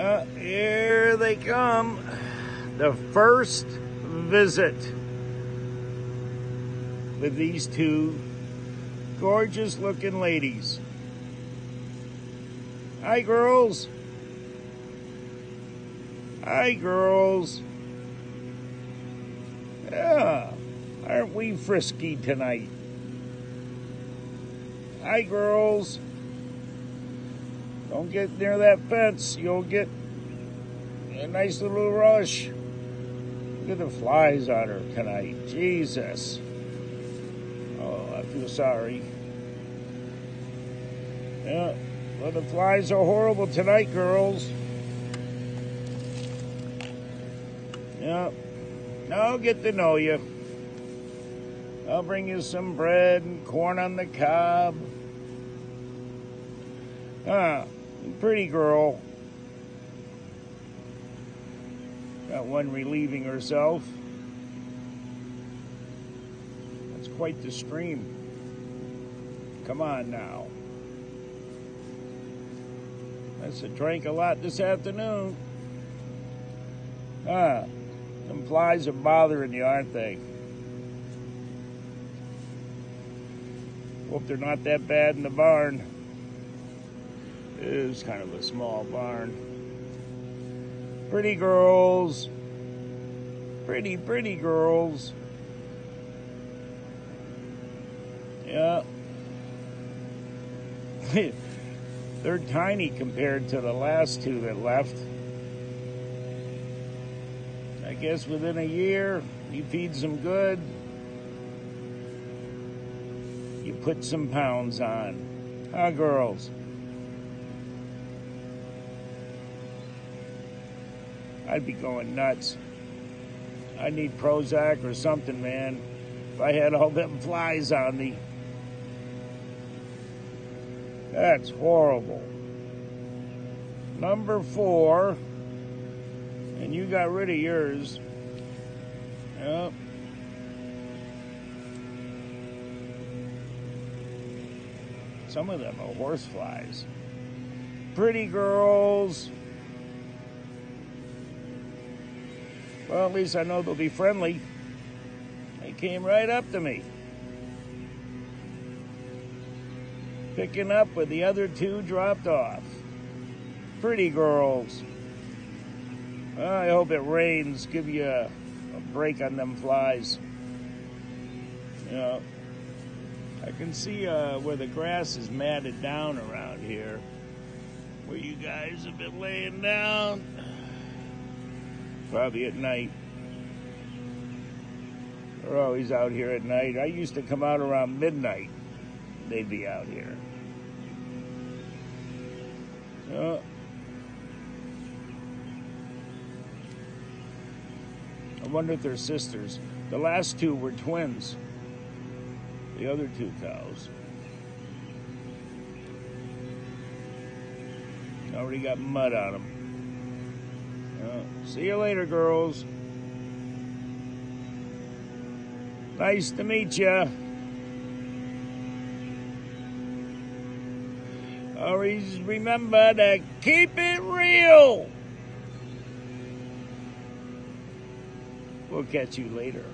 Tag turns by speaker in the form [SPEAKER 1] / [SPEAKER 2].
[SPEAKER 1] Uh, here they come. The first visit with these two gorgeous looking ladies. Hi, girls. Hi, girls. Yeah, aren't we frisky tonight? Hi, girls. Don't get near that fence. You'll get a nice little rush. Look at the flies on her tonight. Jesus. Oh, I feel sorry. Yeah, well, the flies are horrible tonight, girls. Yeah. Now I'll get to know you. I'll bring you some bread and corn on the cob. Ah, pretty girl. One relieving herself. That's quite the stream. Come on now. That's a drank a lot this afternoon. Ah, them flies are bothering you, aren't they? Hope they're not that bad in the barn. It is kind of a small barn. Pretty girls. Pretty, pretty girls. Yeah. They're tiny compared to the last two that left. I guess within a year, you feed them good, you put some pounds on. Huh, girls? I'd be going nuts. I need Prozac or something, man. If I had all them flies on me. That's horrible. Number four, and you got rid of yours. Yep. Some of them are horse flies. Pretty girls. Well, at least I know they'll be friendly. They came right up to me. Picking up where the other two dropped off. Pretty girls. Well, I hope it rains. Give you a, a break on them flies. You know, I can see uh, where the grass is matted down around here. Where you guys have been laying down probably at night. They're always out here at night. I used to come out around midnight. They'd be out here. So, I wonder if they're sisters. The last two were twins. The other two cows. Already got mud on them. See you later, girls. Nice to meet you. Always remember to keep it real. We'll catch you later.